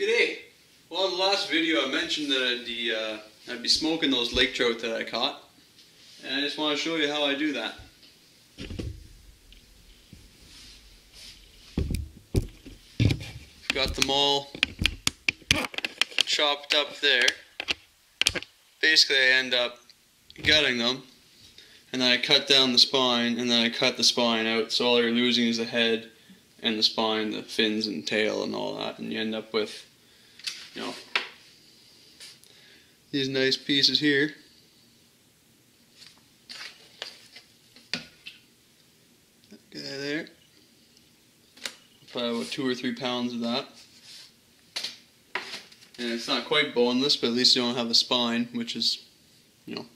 G'day! Well, in the last video I mentioned that I'd be, uh, I'd be smoking those lake trout that I caught. And I just want to show you how I do that. Got them all chopped up there. Basically I end up gutting them and then I cut down the spine and then I cut the spine out so all you're losing is the head and the spine, the fins and tail and all that and you end up with you know, these nice pieces here. That guy there. Probably about two or three pounds of that. And it's not quite boneless, but at least you don't have a spine, which is, you know,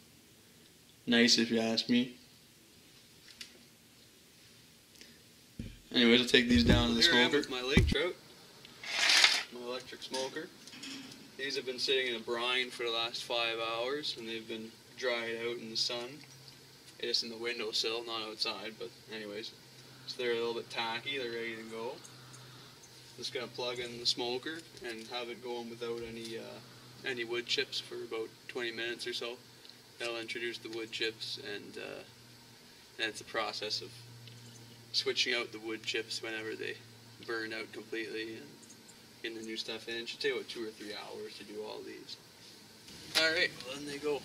nice if you ask me. Anyways, I'll take these down to the Here smoker. my lake trout, my electric smoker. These have been sitting in a brine for the last five hours and they've been dried out in the sun. It's in the windowsill, not outside, but anyways. So they're a little bit tacky, they're ready to go. Just gonna plug in the smoker and have it going without any uh, any wood chips for about 20 minutes or so. That'll introduce the wood chips and uh, then it's a process of switching out the wood chips whenever they burn out completely and getting the new stuff in. It should take about two or three hours to do all these. Alright, well then they go.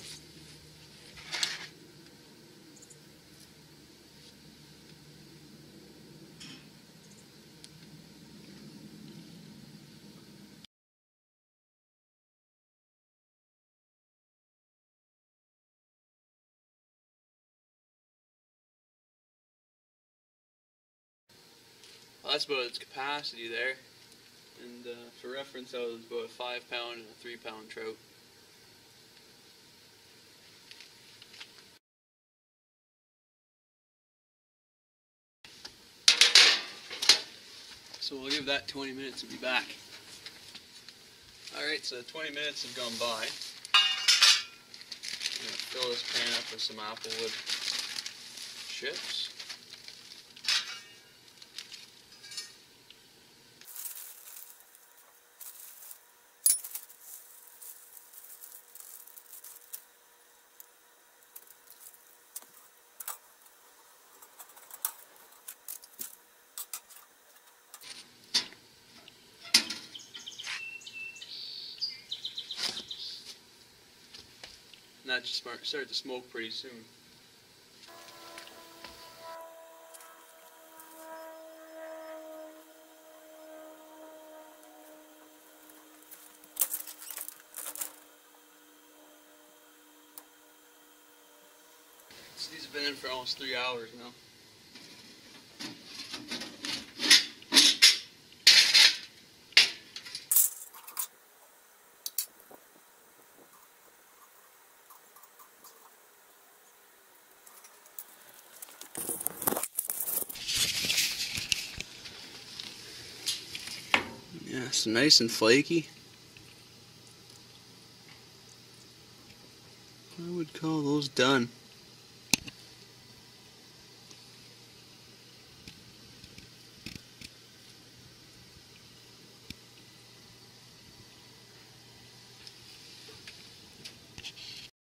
That's about its capacity there. And uh, for reference, I was about a five pound and a three pound trout. So we'll give that 20 minutes and be back. Alright, so 20 minutes have gone by. I'm to fill this pan up with some applewood chips. Just started to smoke pretty soon. So these have been in for almost three hours now. Yeah, it's nice and flaky. I would call those done.